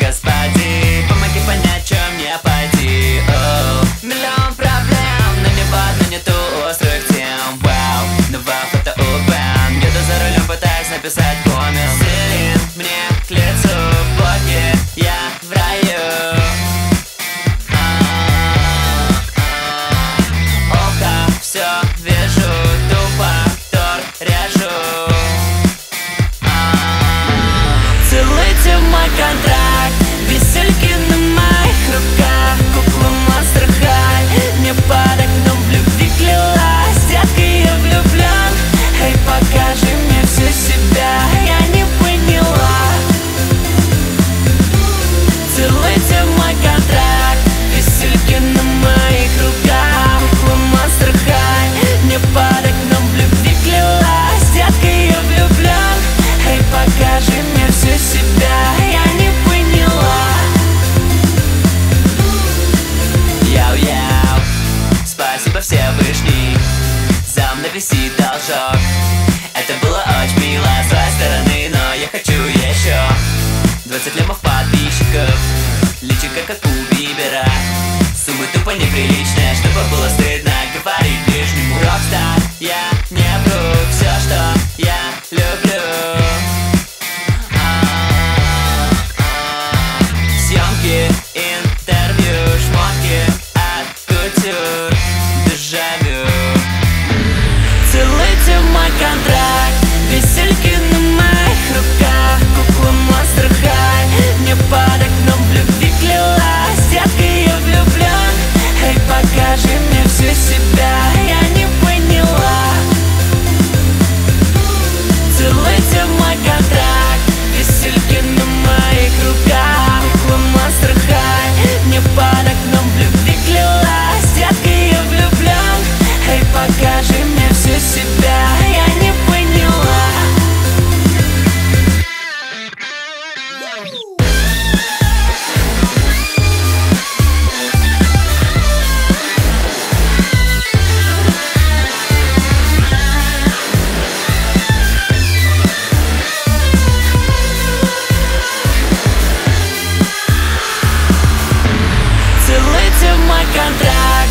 господи Помоги понять, чем мне пойти oh. Миллион проблем, но не в одну не ту острых тем Вау, wow. но вау, это убен Еду за рулем, пытаюсь написать комикс как у Вибера. Сумма тупо неприличная, чтобы было контракт